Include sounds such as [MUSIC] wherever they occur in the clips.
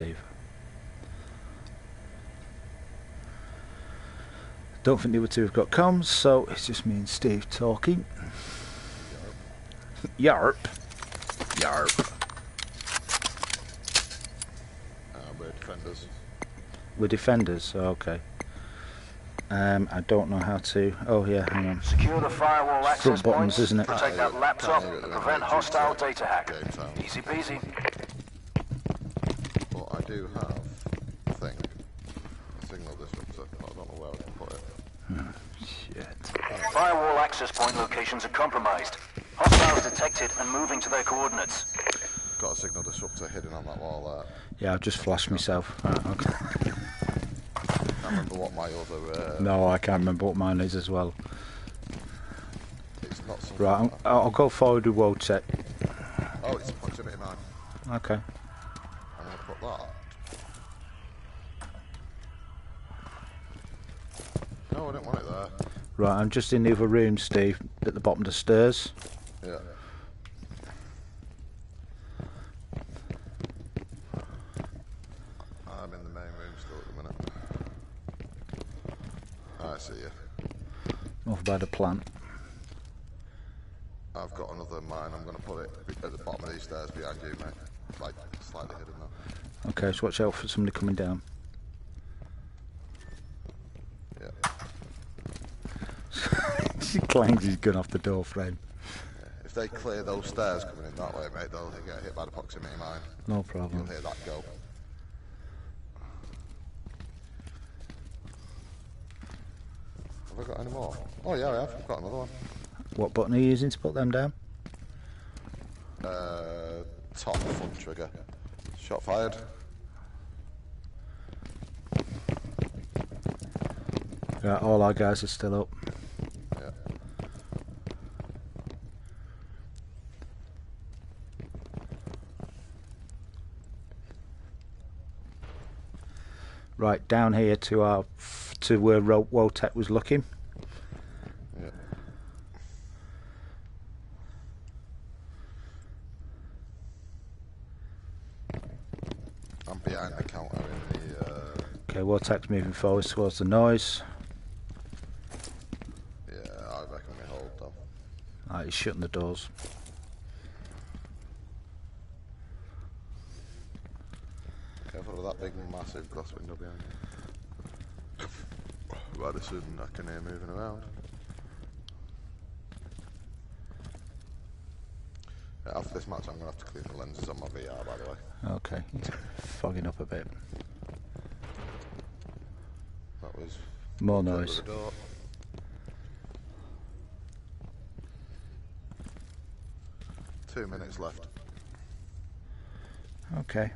Steve. Don't think the other two have got comms, so it's just me and Steve talking. Yarp. Yarp. Uh, we're defenders. We're defenders, so okay. Um, I don't know how to. Oh yeah, hang on. Secure the firewall access Front buttons, points, isn't it? protect that laptop, and prevent hostile data hack. Easy peasy. But I do have a thing. A signal disruptor. I don't know where I can put it. Shit. Firewall access point locations are compromised. Hostiles detected and moving to their coordinates. Got a signal disruptor hidden on that wall there. Yeah, I've just flashed myself. [LAUGHS] Right, okay. Can't remember what my other. Uh, No, I can't remember what mine is as well. It's not something. Right, I'm, I'll go forward with world check. Oh, it's proximity mine. Okay. I'm gonna put that. No, I don't want it there. Right, I'm just in the other room, Steve, at the bottom of the stairs. Yeah. I'm in the main room still at the minute. Ah, I see you. Off by the plant. I've got another mine. I'm going to put it at the bottom of these stairs behind you, mate. Like slightly hidden. Okay, so watch out for somebody coming down. Yeah. He clangs his gun off the door frame. If they clear those stairs coming in that way, mate, they'll get hit by the proximity mine. No problem. You'll problem. hear that go. Have I got any more? Oh yeah, I have. I've got another one. What button are you using to put them down? Uh, top front trigger. Shot fired. Right, all our guys are still up. Yeah. Right, down here to our to where Ro- Wotech was looking. Yeah. I'm behind the counter in the. Uh, Okay, Wotech's moving forward towards the noise. yeah, I reckon we hold them. Right, he's shutting the doors. Careful with that big, massive glass window behind you. Rather soon I can hear moving around. Yeah, after this match, I'm gonna have to clean the lenses on my VR, by the way. Okay, [LAUGHS] fogging up a bit. That was More noise. Two minutes left. Okay.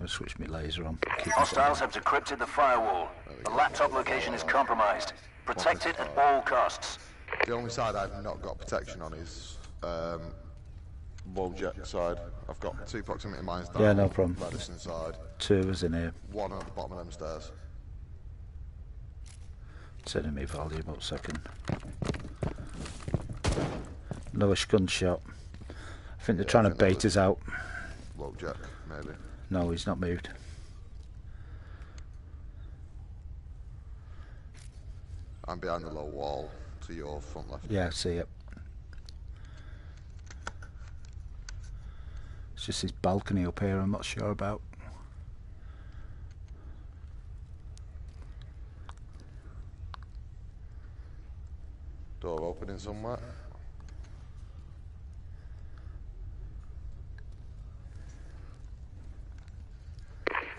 Going to switch my laser on. Keep it Hostiles have decrypted the firewall. The laptop location is compromised. Protect it at all costs. The only side I've not got protection on is um, Wojek side. I've got two proximity mines down. Yeah, no problem. Madison side. Two of us in here. One at the bottom of them stairs. Turning me volume up second. Another gunshot. I think they're Yeah, trying I to bait us out. Wojek, maybe. No, he's not moved. I'm behind the low wall to your front left. Yeah, I see it. It's just this balcony up here I'm not sure about. Door opening somewhere.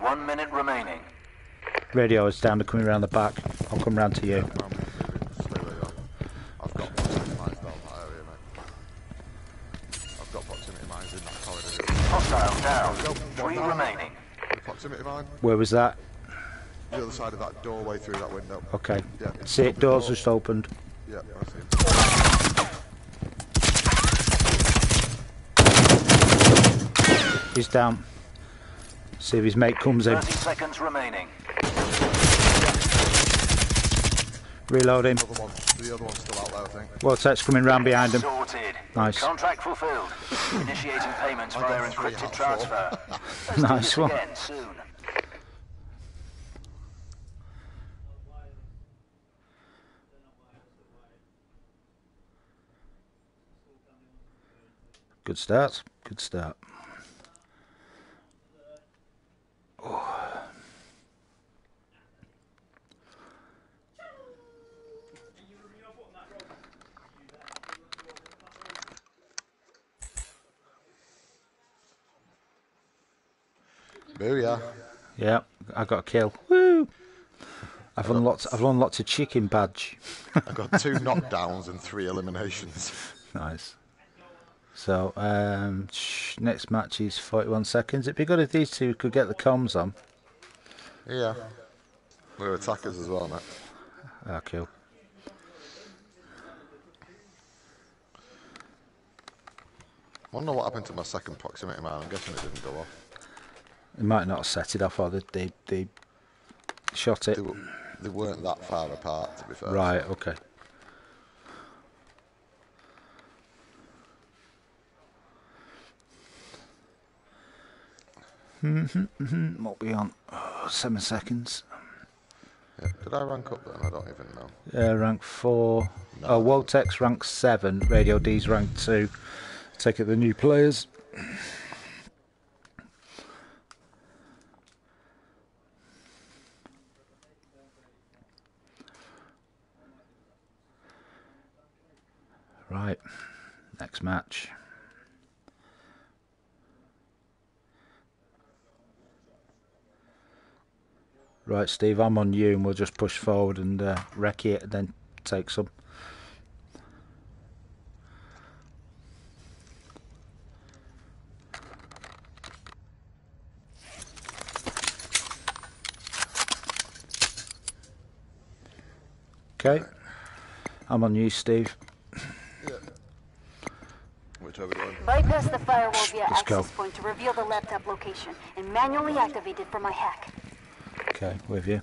One minute remaining. Radio is down, they're coming around the back. I'll come round to you. I'm moving. Stay where you are. I've got proximity mines down that area, mate. I've got proximity mines in that corridor. Hostiles Three remaining. The proximity mine. Where was that? The other side of that doorway through that window. Okay. Yeah. See it, doors just opened. Yeah, I see. He's down. See if his mate comes in. 30 seconds remaining. Reloading. Other one, the other one's still out there, I think. Vortex coming round behind him. Sorted. Nice. Contract fulfilled. Initiating payments [LAUGHS] I via encrypted transfer. [LAUGHS] Nice one. again soon. Good start. Good start. Booyah. Yeah, I got a kill. Woo! I've unlocked. I've unlocked a chicken badge. I got two knockdowns and three eliminations. [LAUGHS] Nice. So um, next match is 41 seconds. It'd be good if these two could get the comms on. Yeah. We're attackers as well, mate. Ah, cool. wonder what happened to my second proximity mine. I'm guessing it didn't go off. They might not have set it off, or they they, they shot it. They, they weren't that far apart, to be fair. Right. Okay. Mm-hmm, What we on? Oh, seven seconds. Yeah. Did I rank up then? I don't even know. Uh, rank four. Oh, Woltex rank seven. Radio D's rank two. Take it the new players. Right. Next match. Right, Steve, I'm on you, and we'll just push forward and uh, wreck it, and then take some. Okay, I'm on you, Steve. Which are we going? Bypass the firewall via Let's go. access point to reveal the laptop location and manually activate it for my hack. Okay, with you.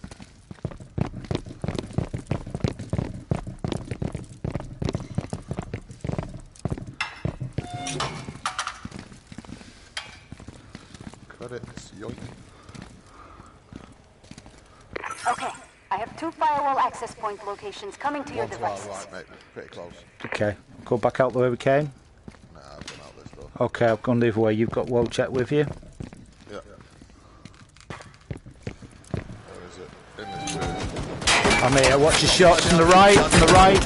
Credits, yoink. Okay, I have two firewall access point locations coming to your One to our devices. right, mate. Pretty close. Okay, go back out the way we came. Nah, I've gone out this door. Okay, I've gone the other way. You've got Wojciech with you. Yeah. Where is it? In this room. I'm here. Watch your shots from the right, from the right.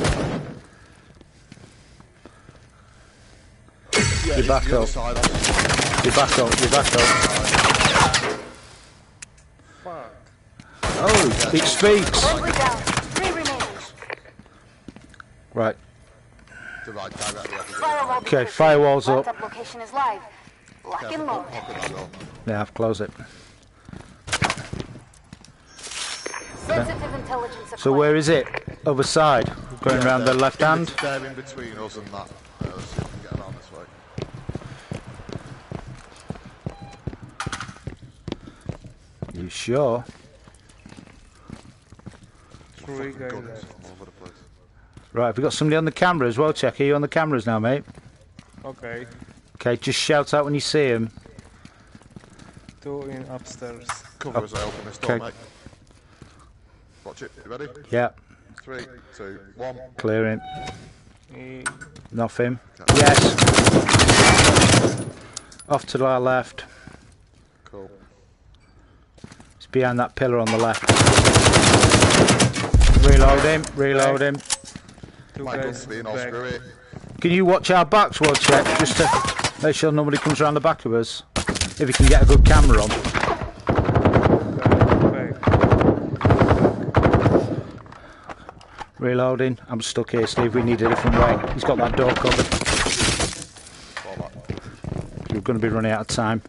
you're back The other up. side, that's- You back up. you're back up. Oh, it speaks. Friendly down, three remaining. Right. To right, directly opposite. Firewall Okay, firewall's up. Laptop location is live. Lock and don't load. open that door. Yeah, I've closed it. So where is it? Other side. Going Yeah, round the left in hand. bet- They're in between us and that. Uh, let's see if we can get around this way. You sure? Three guys Guns left. all over the place. Right, have we got somebody on the camera as well, Check. Are you on the cameras now, mate? Okay, Okay, just shout out when you see him. two in upstairs. Cover as I open this door, Okay. mate. Watch it. You ready? Yeah, Three, two, one. clear him. E- Nothing. Yes. Off to our left. Cool. It's behind that pillar on the left. Reload him. Reload him. Two My gun's guys being all screwy. Can you watch our backs, World Check, just to make sure nobody comes around the back of us? If you can get a good camera on. Back. Reloading. I'm stuck here, Steve. We need a different way. He's got that door covered. We're going to be running out of time.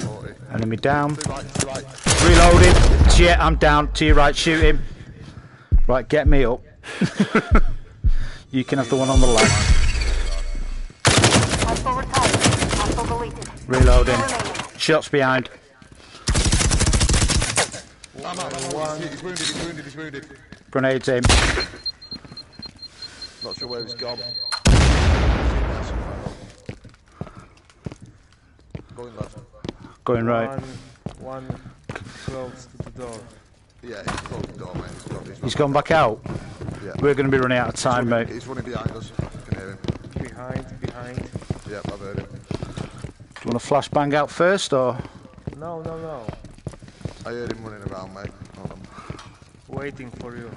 40. Enemy down. To right, to right. Reloading. Shit, I'm down. To your right, shoot him. Right, get me up. [LAUGHS] you can have the one on the left. Hostile retired. Hostile deleted. Reloading. Shots behind. I'm out, I'm. He's, he's wounded, he's wounded, he's wounded. Grenades in. Not sure where he's gone. Going left. Going right. One, one close to the door. Yeah, he's closed the door, mate. He's gone, he's He's gone back out. Yeah. We're going to be running out of time, running, mate. He's running behind us. I can hear him. Behind, behind. Yep, I've heard him. Do you want to flashbang out first, or No, no, no. I heard him running around, mate. Hold on. Waiting for you.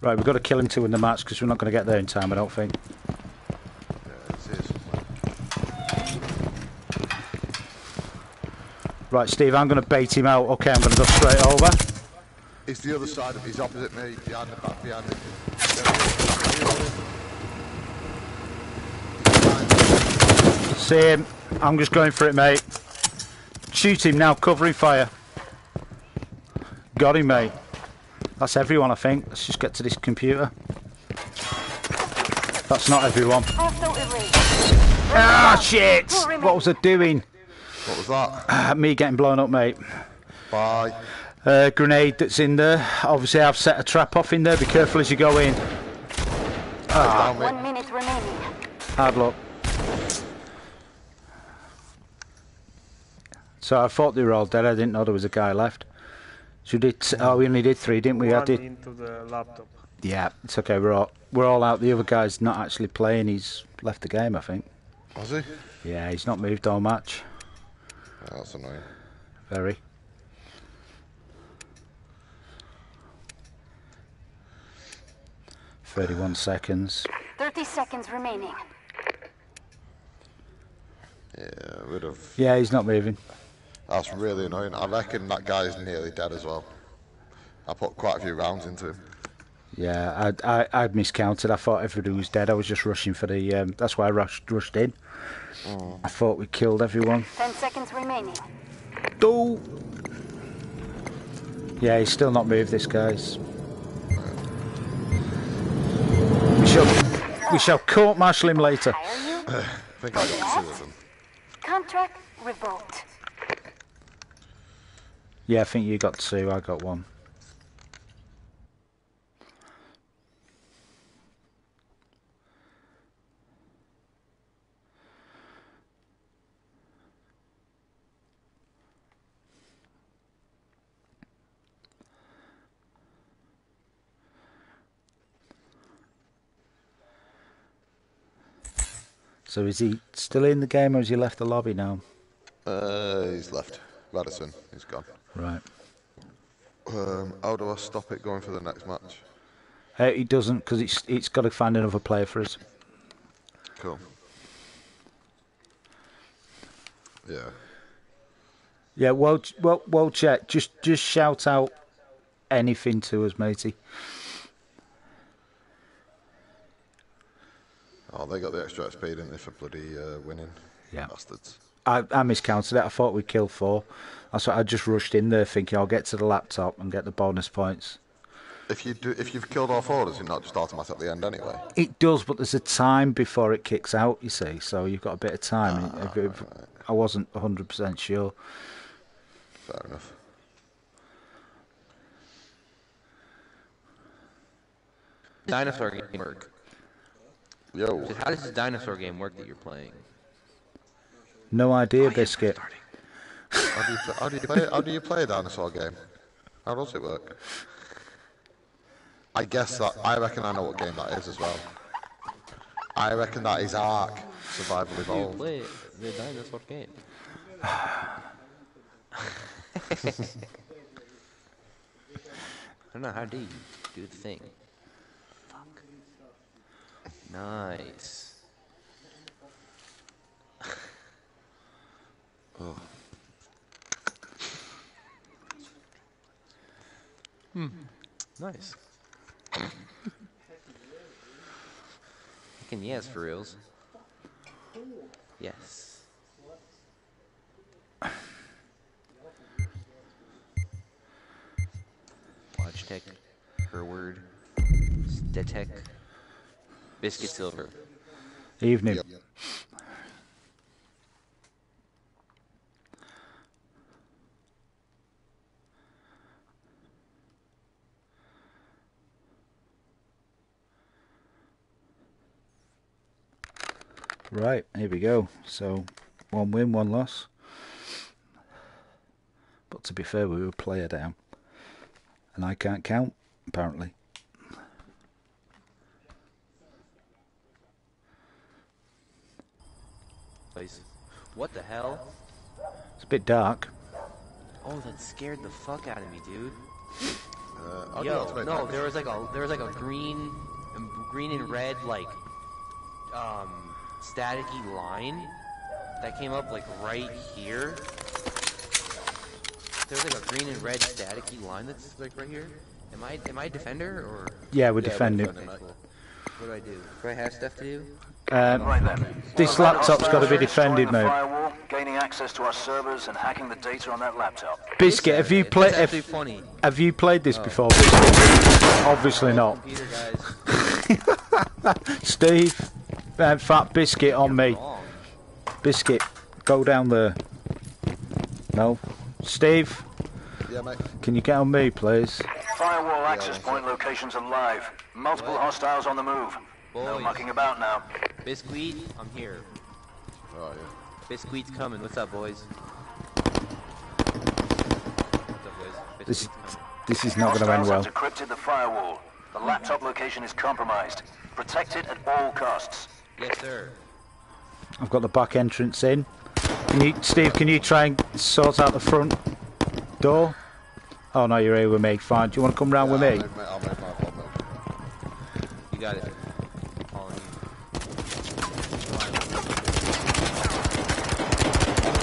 right? We've got to kill him to win the match because we're not going to get there in time. I don't think. Yeah, he's here somewhere. Right, Steve. I'm going to bait him out. Okay, I'm going to go straight over. He's the other side of He's opposite me, behind the back, behind him. See him. I'm just going for it, mate. Shoot him now. Covering fire. Got him, mate. That's everyone, I think. Let's just get to this computer. That's not everyone. Ah, shit! What was I doing? What was that? Ah, me getting blown up, mate. Bye. Uh, grenade that's in there. Obviously, I've set a trap off in there. Be careful as you go in. Down, mate. One minute remaining. Hard luck. So I thought they were all dead. I didn't know there was a guy left. So we did. Oh, we only did three, didn't we? I did. into the laptop. Yeah, it's okay. We're all we're all out. The other guy's not actually playing. He's left the game, I think. Was he? Yeah, he's not moved all match. Oh, that's annoying. Very. Thirty-one seconds. 30 seconds remaining. Yeah, would have. Yeah, he's not moving. That's really annoying. I reckon that guy is nearly dead as well. I put quite a few rounds into him. Yeah, I, I I'd miscounted. I thought everybody was dead. I was just rushing for the. Um, that's why I rushed rushed in. I thought we killed everyone. 10 seconds remaining. Oh. Yeah, he's still not moved. This guy's. We shall we shall court martial him later. [SIGHS] I think I got two of them. Contract revoked. Yeah, I think you got two. I got one. So is he still in the game or has he left the lobby now? Uh, he's left. Radisson, he's gone. Right. Um, how do I stop it going for the next match? Uh, he doesn't because it's it's got to find another player for us. Cool. Yeah. Yeah, well, well, well, check. Just just shout out anything to us, matey. Oh, they got the extra XP, didn't they, for bloody uh, winning? Yeah. Bastards. I, I miscounted it. I thought we'd kill four. That's why I just rushed in there thinking I'll get to the laptop and get the bonus points. If you do, if you've killed all four, does it not just automatically end anyway? It does, but there's a time before it kicks out. You see, so you've got a bit of time. Ah, if- if- I wasn't 100% sure. Fair enough. dinosaur game work? Yo, Just How does this dinosaur game work that you're playing? No idea, biscuit. how do you, how do you play? How do you play a dinosaur game? How does it work? I guess that I reckon I know what game that is as well. I reckon that is Ark Survival Evolved. You Evolved. play the dinosaur game. I don't know, how do you do the thing? Fuck. Nice. Hmm. Nice. Fucking yes, for reals. Yes. Logitech, her word, Stetec, Biscuit Silver. Evening. Yep. Right, here we go. So, one win, one loss. But to be fair, we were player down. And I can't count, apparently. Place. What the hell? It's a bit dark. Oh, that scared the fuck out of me, dude. Uh, how do you Yo, no, there was like a there was like a green, um, green and red like, um, staticky line that came up like right here. There's like a green and red staticky line that's like right here. Am I am I a defender or Yeah, we're Yeah, defending. defending, mate. what do I do? Do I have stuff to do? Um, Right then. This Well, laptop's gotta be defended, destroying the mate. Firewall, gaining access to our servers and hacking the data on that laptop. Biscuit, have you That's played? Have, have you played this before? Biscuit? Obviously not. Computer. [LAUGHS] Steve, uh, fat biscuit on me. Biscuit, go down there. No, Steve, Yeah, mate. can you get on me, please? Firewall access that's point locations are live. Multiple hostiles on the move. No mucking about now. Biscuit, I'm here. Oh, yeah. Biscuit's coming. What's up, boys? What's up, boys? This, Biscuit's coming. this is not going to end Hostiles well. have decrypted the firewall. The laptop location is compromised. Protect it at all costs. Yes, sir. I've got the back entrance in. Can you, Steve? Can you try and sort out the front door? Oh no, you're here with me. Fine. Do you want to come round with I'll me? move, mate. I'll move, mate. I'll. You got it. All on you.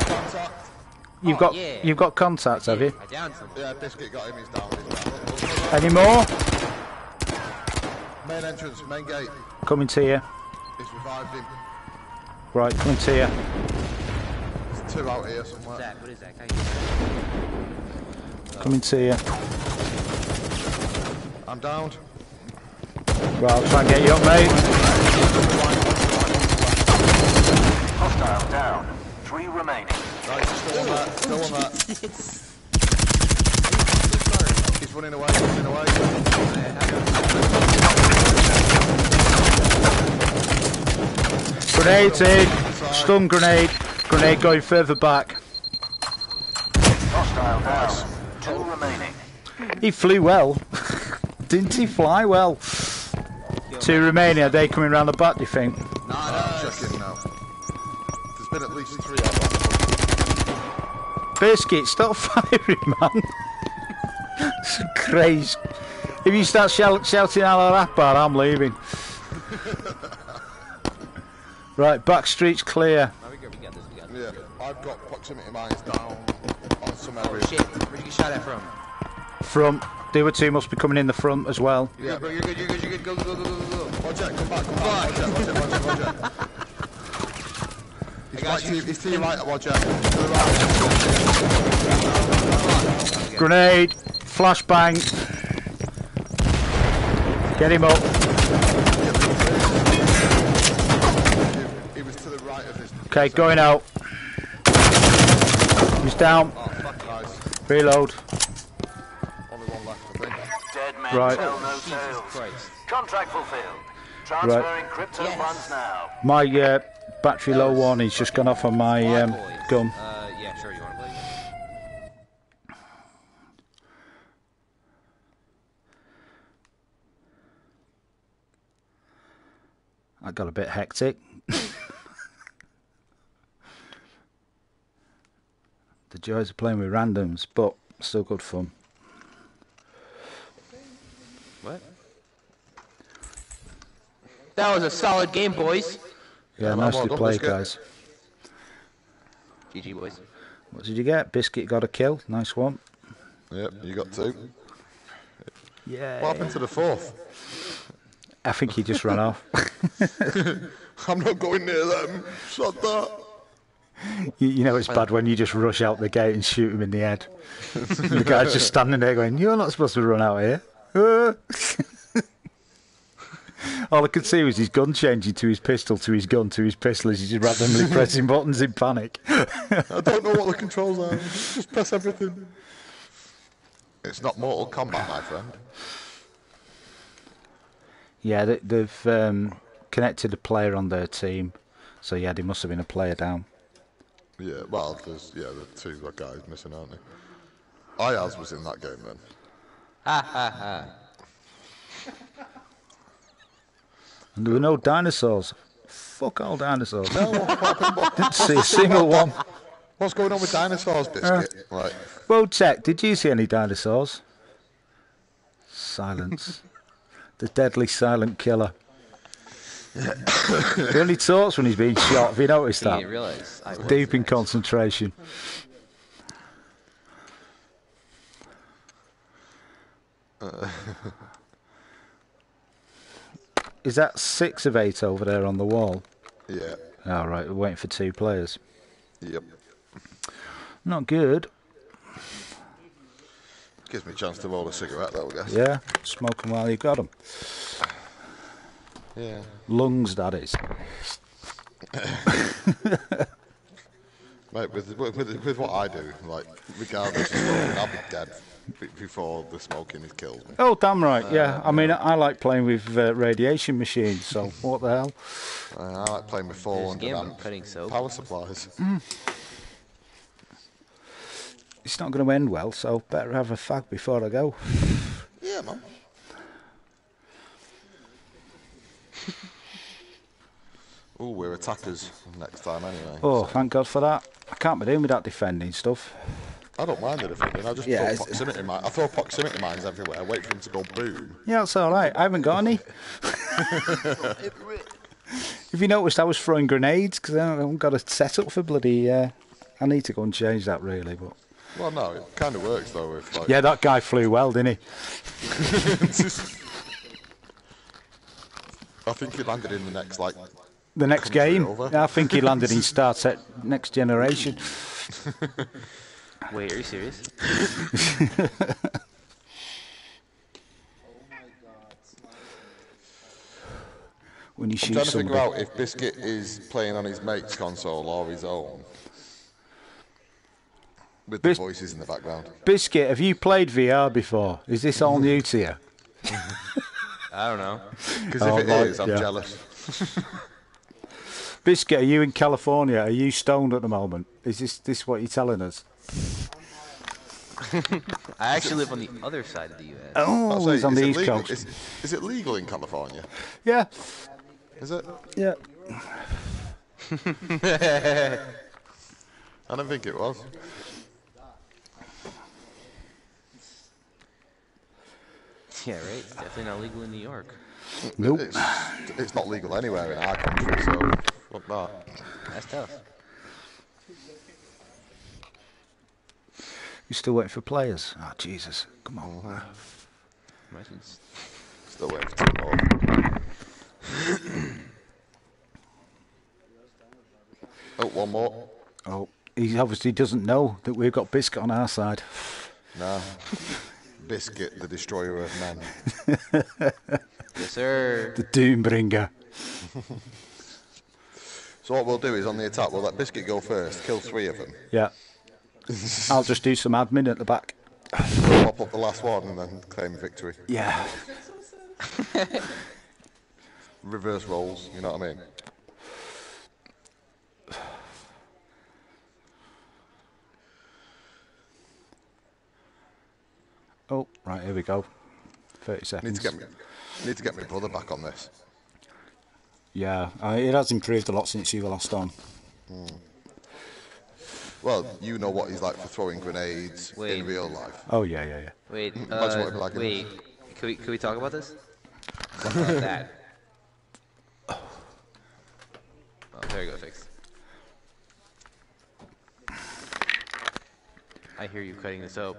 Contact. You've Oh, got yeah. you've got contacts, have you? I downed. Yeah, Biscuit got him. He's down. He's down. Any more? Main entrance, main gate. Coming to you. He's revived him. Right, coming to you. There's two out here somewhere. that? What is that? Can I Coming to you. I'm downed. Right, I'll try and get you up, mate. Hostile down. Three remaining. Right, still on that. Still on that. [LAUGHS] He's running away. He's running away. Grenade, in. Stun grenade. Grenade going further back. Hostile down. Two remaining. He flew well. [LAUGHS] Didn't he fly well? Two remaining. Are they coming round the back, do you think? I'm checking now. There's been at least three out. Biscuit, stop [LAUGHS] firing, man. [LAUGHS] it's crazy. If you start shout, shouting Allah Akbar, I'm leaving. Right, back street's clear. No, we got, we got this. We got this. Yeah, I've got proximity mines down on some Oh areas. shit! Where'd you get shot at from? Front. The other two must be coming in the front as well. You're good, bro. You're good. You're good. You're good. Go, go, go, go, go, go. Roger, come back, come back. Roger, Roger, Roger, Roger. He's, got right to, you. he's to your right, Roger. To the right. Grenade. Flashbang. Get him up. He was to the right of his. Okay, going out. He's down. Nice. Reload. Only one left, I think. Dead men Right. tell no tales. Contract fulfilled. Transferring crypto Yes. funds now. My uh, battery low one. He's just gone off on my um, gun. Uh, yeah, sure. You want to? I got a bit hectic. The joys of playing with randoms, but still good fun. What? That was a solid game, boys. Yeah, man, nicely well played, guys. GG, boys. What did you get? Biscuit got a kill. Nice one. Yep, you got two. Yeah. What happened to the fourth? I think he just ran off. [LAUGHS] I'm not going near them. Shut that. [LAUGHS] You, you know it's bad when you just rush out the gate and shoot him in the head. the guy's just standing there going, "You're not supposed to run out here." [LAUGHS] All I could see was his gun changing to his pistol, to his gun, to his pistol as he's just randomly [LAUGHS] pressing buttons in panic. I don't know what the controls are. Just press everything. It's not Mortal Kombat, my friend. Yeah, they, they've um, connected a player on their team, So yeah, there must have been a player down. Yeah, well, there's yeah, the two guys missing, aren't they? Ayaz was in that game then. Ha ha ha. And there were no dinosaurs. Fuck all dinosaurs. Didn't see a single one. What's going on with dinosaurs, biscuit? Uh, right. Wojtek, did you see any dinosaurs? Silence. [LAUGHS] the deadly silent killer. He only talks when he's being shot. Have you noticed that? didn't realize. Deep in concentration. Uh. Is that six of eight over there on the wall? Yeah. All right, we're waiting for two players. Yep. Not good. Gives me a chance to roll a cigarette, though, I guess. Yeah, smoke 'em while you got 'em. Yeah. Lungs, that is. Mate, with, with, with, with what I do, like, regardless of smoking, I'll be dead before the smoking has killed me. Oh, damn right. Yeah, I mean, I like playing with uh, radiation machines. So [LAUGHS] what the hell? Uh, I like playing with 400 game amp power supplies. It's not going to end well. So better have a fag before I go. Yeah, man. Oh, we're attackers next time anyway. Oh, thank God for that. I can't be doing with that defending stuff. I don't mind the defending. I just Yeah, throw it's- proximity mines. I throw proximity mines everywhere. I Wait for them to go boom. Yeah, that's all right. I haven't got any. [LAUGHS] Have you noticed I was throwing grenades because I haven't got a setup for bloody. Uh, I need to go and change that really, but Well, no, it kind of works though. If like, yeah, that guy flew well, didn't he? [LAUGHS] I think he landed in the next like. The next game, over. I think he landed in Star Trek Next Generation. [LAUGHS] Wait, are you serious? [LAUGHS] When you I'm shoot trying to somebody. figure out if Biscuit is playing on his mate's console or his own. With Bis- the voices in the background. Biscuit, have you played VR before? Is this all new to you? [LAUGHS] I don't know. Because Oh, if it right, is, I'm yeah. jealous. Biscuit, are you in California? Are you stoned at the moment? Is this this what you're telling us? [LAUGHS] I actually live on the other side of the U.S. Oh, say, he's on is the it East legal- Coast. Is, is it legal in California? Yeah, Is it? yeah. [LAUGHS] I don't think it was. Yeah, right. It's definitely not legal in New York. Nope. It's, it's not legal anywhere in our country, so fuck that. That's tough. You're still waiting for players? Oh, Jesus. Come on. Imagine Still waiting for two more. [COUGHS] oh, one more. Oh, he obviously doesn't know that we've got Biscuit on our side. No. Biscuit, the destroyer of men. [LAUGHS] Yes, sir. The Doombringer. [LAUGHS] So what we'll do is on the attack, we'll let Biscuit go first, kill three of them, Yeah. I'll just do some admin at the back. pop up the last one, and then claim victory. Yeah. [LAUGHS] Reverse roles, you know what I mean? Oh, right, here we go. 30 seconds. Need to get me, need to get my brother back on this. Yeah, uh, it has improved a lot since you were last on. Well, you know what he's like for throwing grenades Wait. in real life. Oh, yeah, yeah, yeah. Wait. Imagine Uh, what black it wait. Can we can we talk about this? [LAUGHS] What about that? Oh, there you go. fix. I hear you cutting the soap.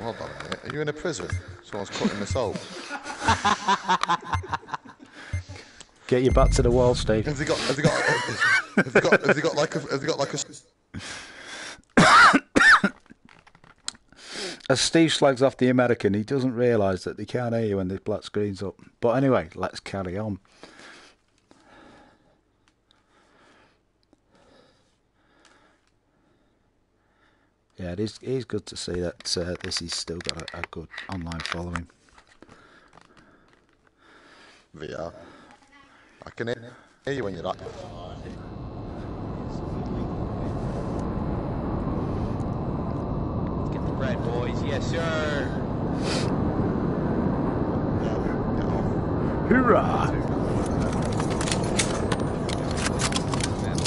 Hold on a minute. Are you in a prison? Someone's cutting the soap. [LAUGHS] Get your back to the wall, Steve. Has he got? Has he got? Has he got? Has he got like a? Has he got like a? [COUGHS] As Steve slags off the American, he doesn't realise that they can't hear you when the black screen's up. But anyway, let's carry on. Yeah, it is, it is good to see that uh, this has still got a, a good online following. VR. I can hear hear you when you're that. Let's get the bread, boys. Yes, sir. Hoorah!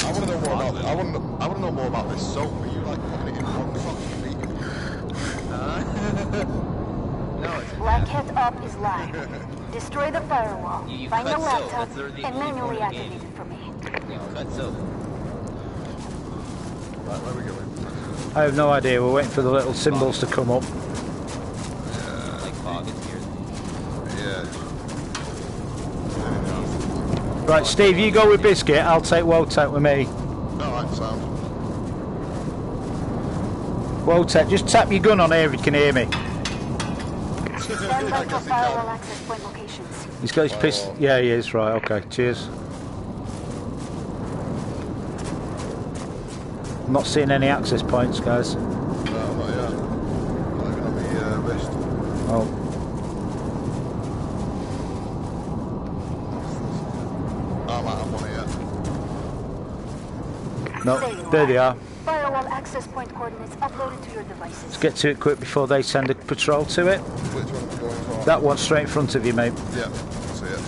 I want to know more about this. I want to. I want to know more about this soap. Are you like putting it in one fucking week? [LAUGHS] No, it's Black Hat Up is live. [LAUGHS] Destroy the firewall. You- you Find the cut laptop That's literally and manually part game. activate it for me. you cut soap. Right, where are we going? I have no idea. We're waiting for the little symbols to come up. Uh, like fog is here. Yeah. Right, Steve, you go with Biscuit. I'll take Wotec with me. Alright, Sam. Wotec, just tap your gun on here if you can hear me. He's got his pistol. Yeah, he is. Right, okay. Cheers. I'm not seeing any access points, guys. No, not yet. Not even on the uh. Oh, Oh, I might have one here. no, There you there are. they are. Firewall access point coordinates uploaded to your devices. Let's get to it quick before they send a patrol to it. Which one are going for? That one straight in front of you, mate. Yeah, see it.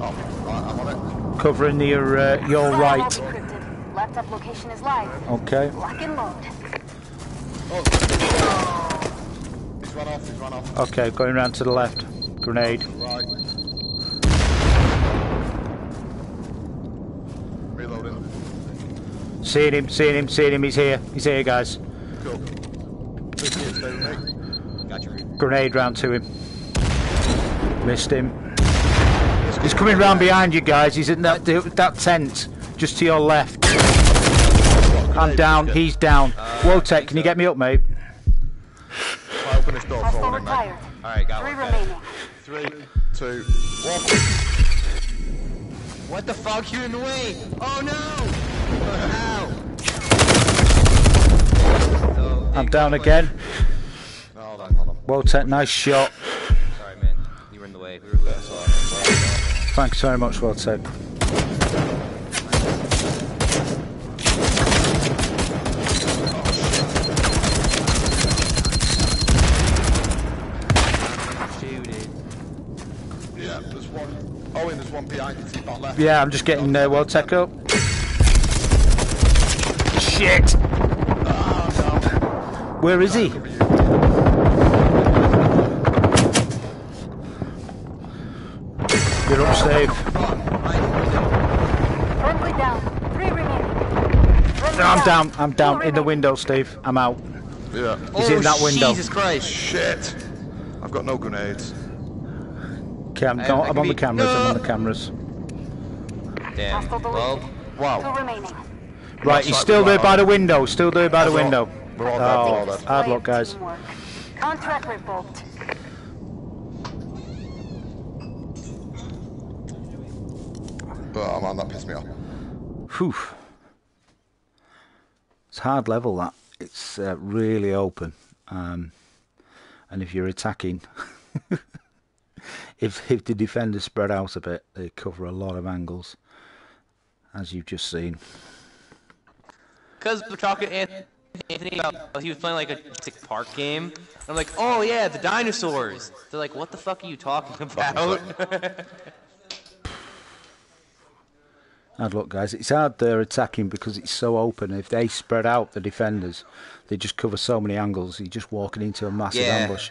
Oh, right, I'm on it. Covering your uh, your right. Laptop location is live. Okay. Lock and load. Oh, he's run off, he's run off. Okay, going round to the left. Grenade. Right. Reloading. Seeing him, seeing him, seeing him. He's here. He's here, guys. Cool. Biscuit, stay with me. Got your Grenade round to him. Missed him. He's coming round behind you guys. He's in that that tent just to your left. I'm down. He's down. Wotec, can you get me up, mate? I open this door for him, mate. Alright, got Three one. remaining. Three, two, one. What the fuck? You're in the way! Oh no! Ow! I'm down again. No, hold on, hold on. Wotec, nice shot. Sorry, man. You were in the way. We were losing. Thanks very much, well Shoot it. Yeah, there's one. Oh, there's one behind you, to left. Yeah, I'm just getting uh, Wotec up. Shit! Where is he? Cover you. You're up, Steve. Friendly down. Three remaining. Friendly I'm down. I'm down in the window, Steve. I'm out. Yeah. He's oh, in that oh, window. Jesus Christ. Shit. I've got no grenades. Okay, I'm, I- I I'm can on the be- cameras. I'm on the cameras. Damn. Well, deleted. Two Wow. remaining. Right, he's still we there by the window. Still there by the window. we're all dead, we're all Oh, dead. hard luck, guys. Contract revoked. Oh man, that pissed me off. Whew. It's hard level that. It's uh, really open. Um, and if you're attacking, [LAUGHS] if if the defenders spread out a bit, they cover a lot of angles, as you've just seen. Because we're talking Anthony, Anthony about he was playing like a Jurassic Park game. And I'm like, oh yeah, the dinosaurs. They're like, what the fuck are you talking [LAUGHS] about? Hard luck, guys. It's hard there attacking because it's so open. If they spread out the defenders, they just cover so many angles. You're just walking into a massive Yeah. ambush.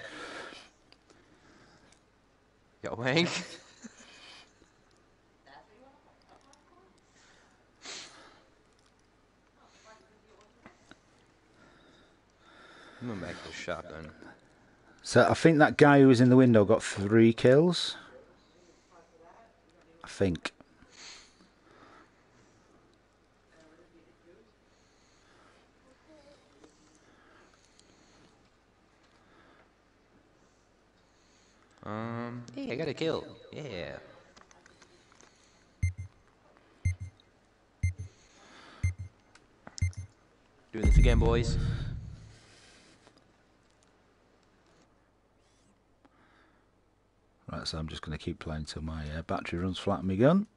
Yo, Hank. [LAUGHS] I'm going back to the shotgun. So I think that guy who was in the window got three kills. I think. Um, hey, I got a kill. Yeah. Doing this again, boys. Right, Right, so I'm just going to keep playing till my uh, battery runs flat on my gun.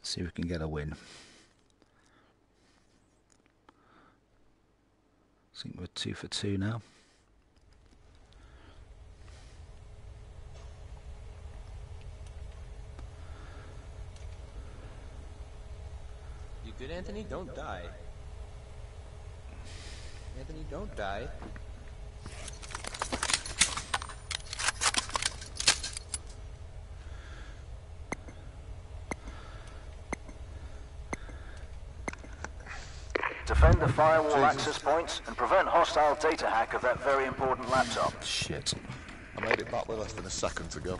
See if we can get a win. I think we're two for two now. You good, Anthony? Don't die. Anthony, don't die. Defend the firewall access points and prevent hostile data hack of that very important laptop. Shit. I made it back with less than a second to go.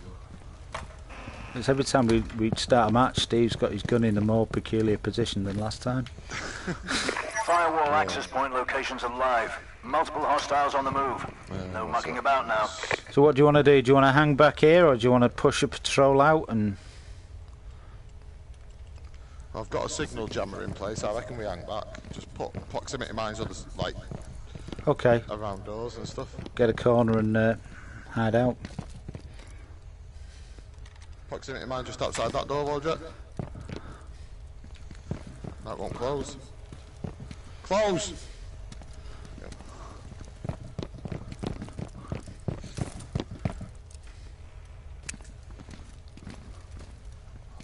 It's every time we, we start a match, Steve's got his gun in a more peculiar position than last time. [LAUGHS] Firewall access point locations are live. Multiple hostiles on the move. no mucking about now. So what do you want to do? Do you want to hang back here, or do you want to push a patrol out and? I've got a signal jammer in place. I reckon we hang back. Just put proximity mines on the, s- like Okay, around doors and stuff. get a corner and uh, hide out. Proximity mine just outside that door, Wojak. That won't close. Close!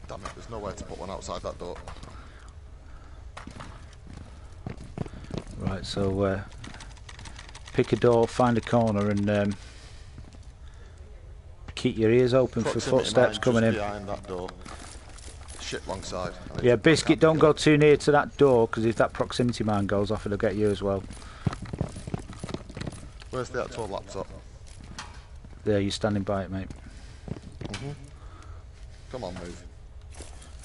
Damn it, there's nowhere to put one outside that door. Right, so uh, pick a door, find a corner, and um, keep your ears open for Proximity footsteps mine coming just in. Behind that door. Shit, wrong side. I need Yeah, biscuit, don't go too near to that door because if that proximity mine goes off, it'll get you as well. Where's the actual laptop? There, you're standing by it, mate. Come on, move.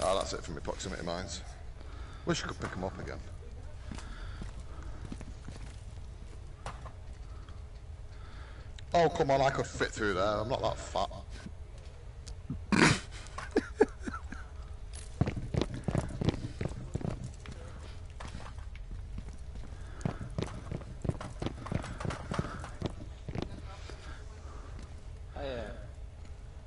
Ah, that's it for me proximity mines. Wish I could pick them up again. Oh, come on, I could fit through there. I'm not that fat. I,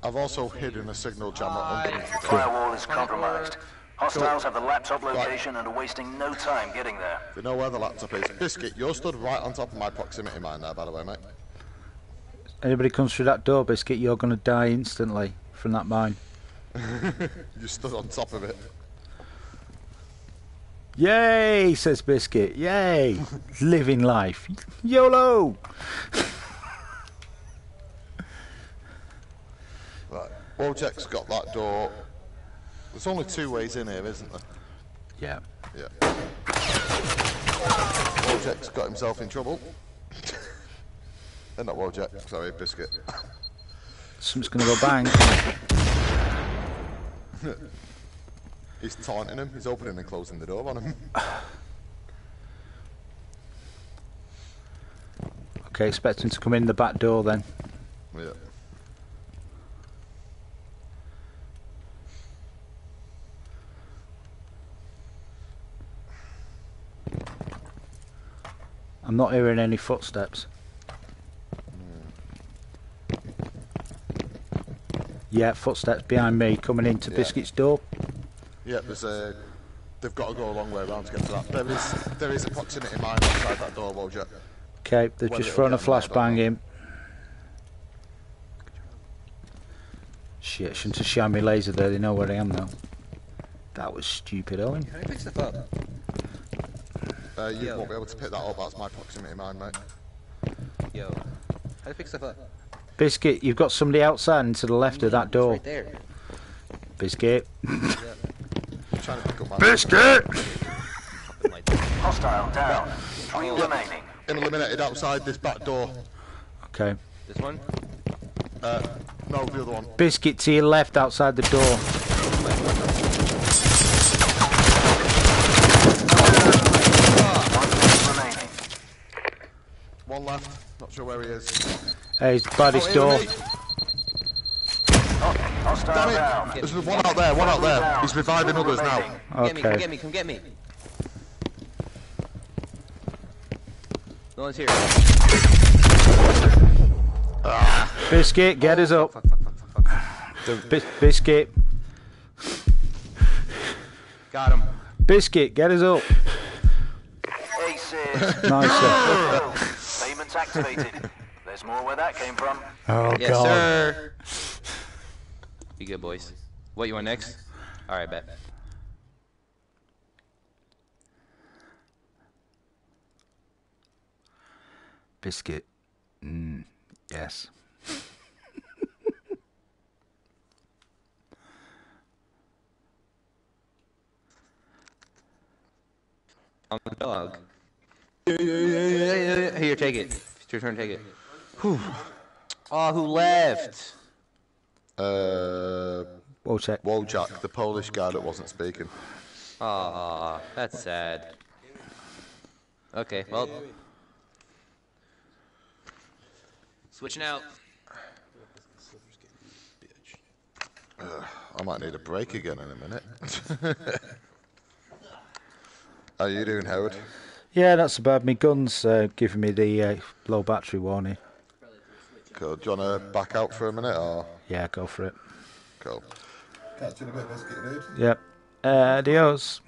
uh, I've also hidden a signal jammer underneath the door. Firewall is compromised. Hostiles have the laptop location and are wasting no time getting there. They know where the laptop is. Biscuit, you're stood right on top of my proximity mine there, by the way, mate. Anybody comes through that door, biscuit, you're going to die instantly from that mine. [LAUGHS] You stood on top of it. Yay, says Biscuit. Yay, [LAUGHS] living life. YOLO. Right. Wojek's got that door. There's only two ways in here, isn't there? Yeah. Yeah. Wojek's got himself in trouble. uh, [LAUGHS] not Wojek, sorry, Biscuit. Something's going to go bang. [LAUGHS] He's taunting him. He's opening and closing the door on him. [LAUGHS] Okay, expect him to come in the back door then. yeah. I'm not hearing any footsteps. Yeah, footsteps behind me coming into Yeah. Biscuit's door. Yeah, there's a. They've got to go a long way around to get to that. There is, there is a proximity mine outside that door, Wojek. Okay, they've Whether just thrown a get them, flashbang in. Shit, shouldn't have shine me laser there, they know where I am now. That was stupid, Owen. can I pick stuff up? Uh, you Yo. won't be able to pick that up. That's my proximity mine, mate. Yo, how do I pick stuff up? Biscuit, you've got somebody outside and to the left of that It's door. right there. Biscuit. I'm trying to pick. Biscuit! Something like that. Hostile down. Three remaining. Eliminated outside this back door. Okay. This one? Uh, no, the other one. Biscuit to your left outside the door. One remaining. One. Not sure where he is. Hey, he's by this Oh, door. Oh, hostile Damn down. it! There's one out there. One out there. He's reviving others now. remaining. Come get me, come get me, come get me. No one's here. Biscuit, get us up. Fuck, fuck, fuck, fuck, fuck. Bis- biscuit, Got him. biscuit, get us up. Aces. Nice. [LAUGHS] sir. Payments activated. There's more where that came from. Oh Yes, god. sir. [LAUGHS] Be good, boys. What you want next? All right, bet. Biscuit. Mm, yes. On the dog. Here, take it. It's your turn. to Take it. Whew. Oh, who left? Uh, We'll check. Wojak, the Polish guy that wasn't speaking. Aw, that's sad. Okay, well. Switching out. I might need a break again in a minute. [LAUGHS] How you doing, Howard? Yeah, not so bad. My gun's uh, giving me the uh, low battery warning. Cool. Do you want to back out for a minute, or Yeah, go for it. cool? Catch you in a bit, biscuit dude. Yep. Uh, adios.